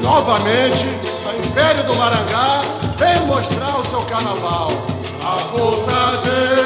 novamente, o Império do Marangá vem mostrar o seu carnaval. A força de